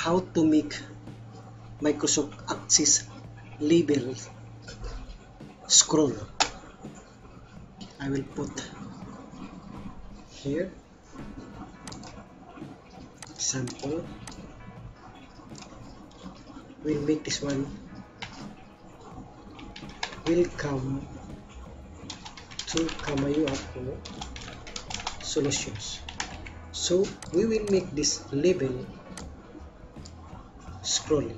how to make Microsoft Access label scroll. I will put here sample. We'll make this one. Welcome to Kamayo Ako solutions. So we will make this label scrolling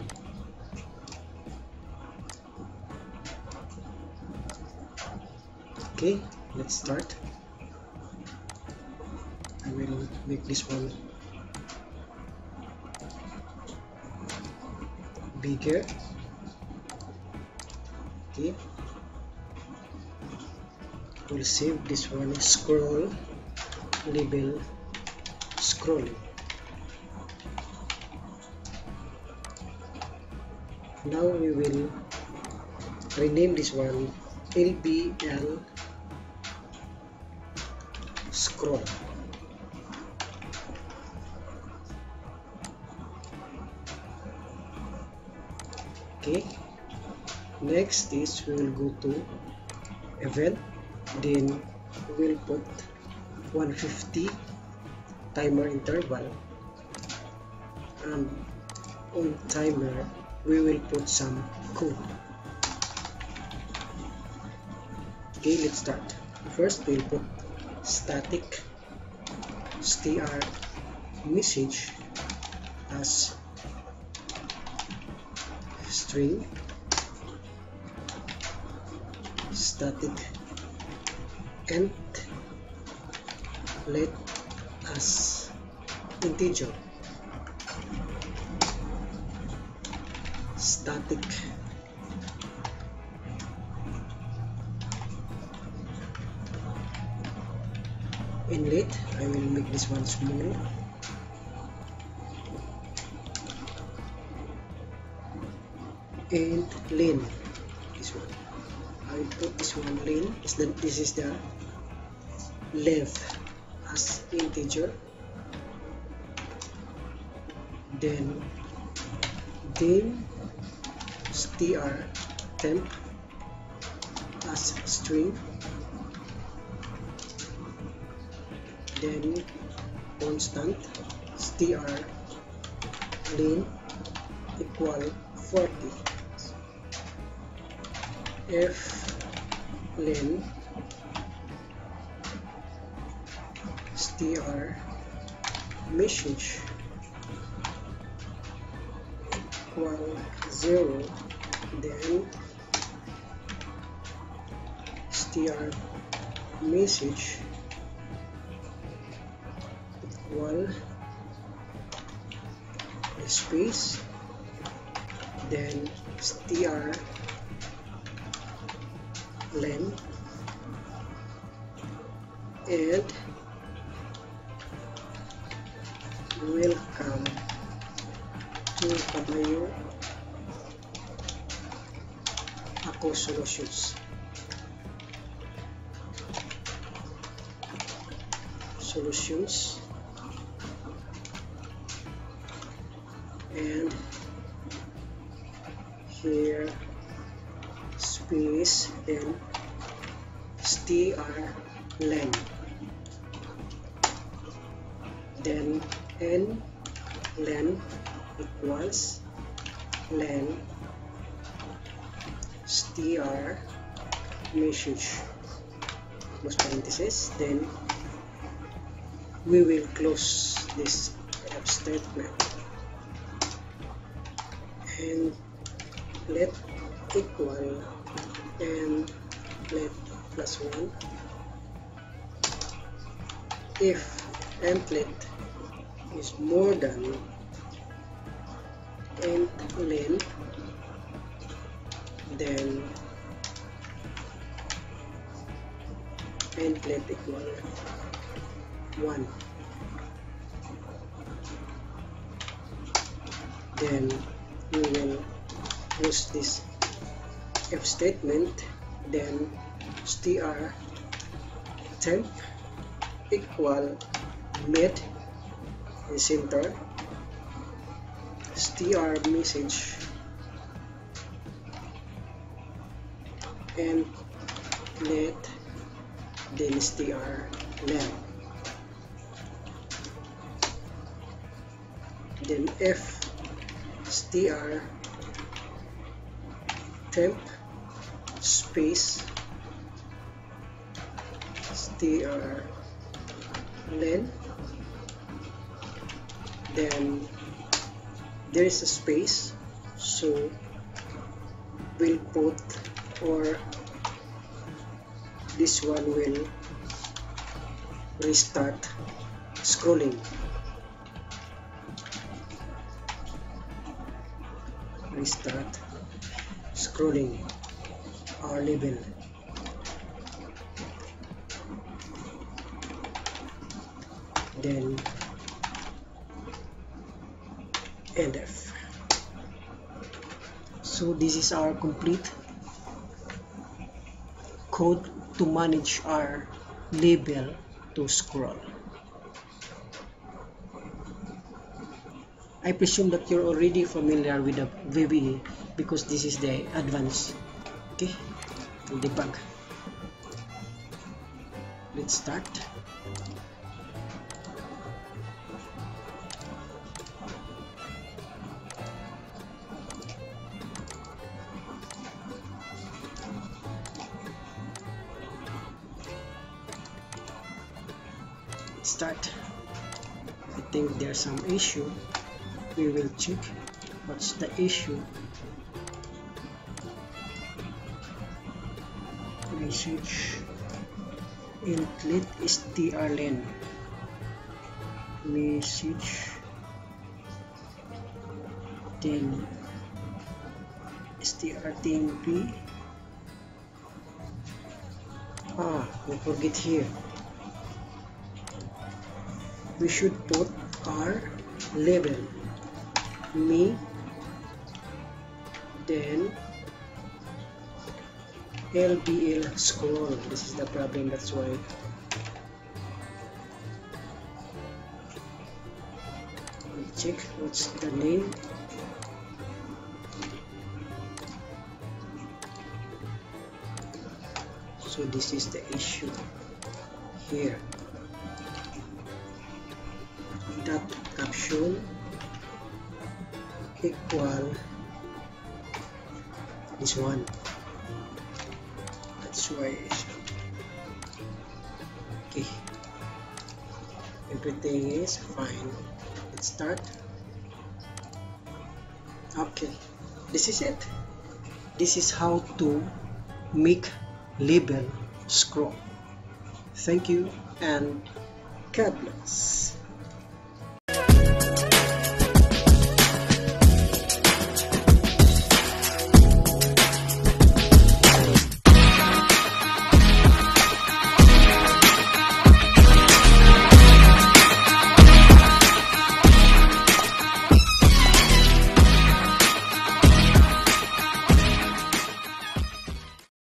okay let's start. I will make this one bigger. Okay. We'll save this one scroll label scrolling now we will rename this one LBL scroll. Okay. Next is we will go to event then we will put 150 timer interval and on timer we will put some code okay let's start. First we'll put static str message as string static and let as integer static. Inlet I will make this one small and lane this one. I will put this one lane is the this is the length as integer. Then then str temp as string. Then constant str lane equal 40 f len str message equal 0 then str message equal space then str len and welcome to Kamayo Ako Solutions solutions and here space then str len. Then n len equals len str message parenthesis then we will close this statement and let equal and let plus 1 if template is more than int len then template equal 1 then we will use this if statement then str temp equal mid in center str message and let then str len then f str temp space str len. Then there is a space so we'll put or this one will restart scrolling. Restart scrolling. Our label. Then NF so this is our complete code to manage our label to scroll. I presume that you're already familiar with the VBA because this is the advanced okay debug let's start start. I think there's some issue. We will check what's the issue. Message include strlen message then strtmp ah we forget here we should put our label. Me then LBL scroll this is the problem that's why. Check what's the name. So this is the issue here that capsule. Equal. This one. That's why okay. Everything is fine. Let's start. Okay. This is it. This is how to make label scroll. Thank you and God bless